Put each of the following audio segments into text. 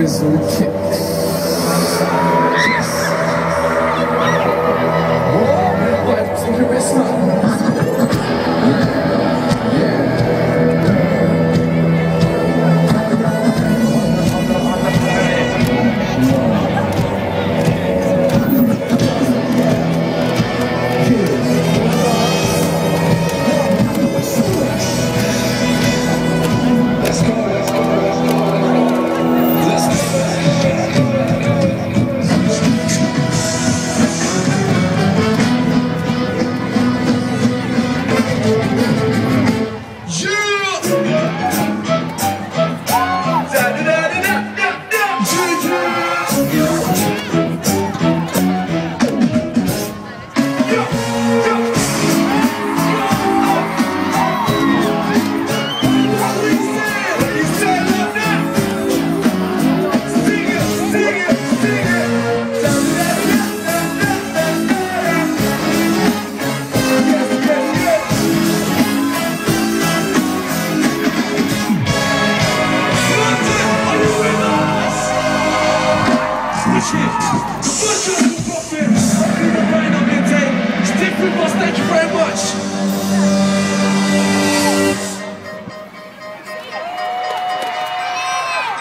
his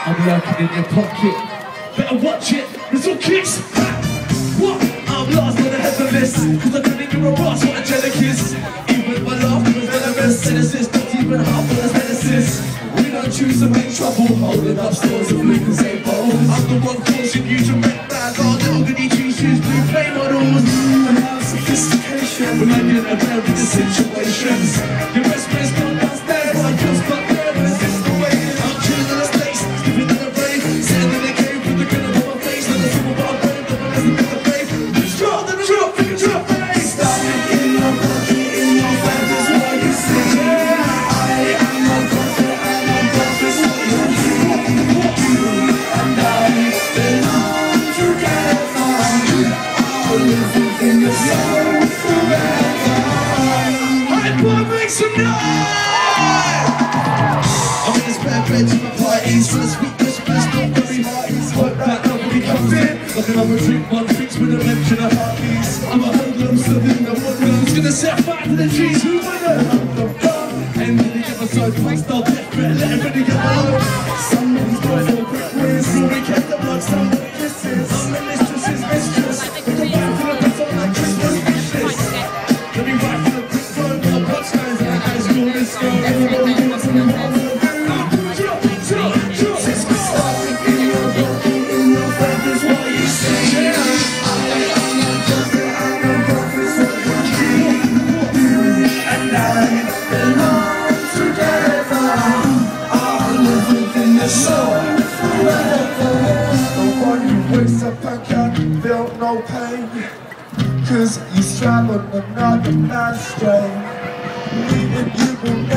I'm lurking in your pocket. Better watch it, Rizzle Kicks. What? I'm lost on the head of this. Cause I couldn't give a boss what angelic is. Even my laughter was venomous. Cynicis, not even half of the menaces. We don't choose to make trouble. Holding up stores of Lucas A. Bowls. I'm the one causing you to make bags. All little goody two shoes, blue play models. And have sophistication. When I get a with the situations. Make some noise! I'm in this bad bed to my parties For the sweetness, bliss, don't worry hearties Hope that nobody comes in Like another drink, one fix with a mention of heartbeats I'm a hoodlum, serving the woodlands Gonna set fire to the trees, who would have End of the episode, please stop death threat Let everybody get along feel no pain Cause you straddled another man's strain Leaving you will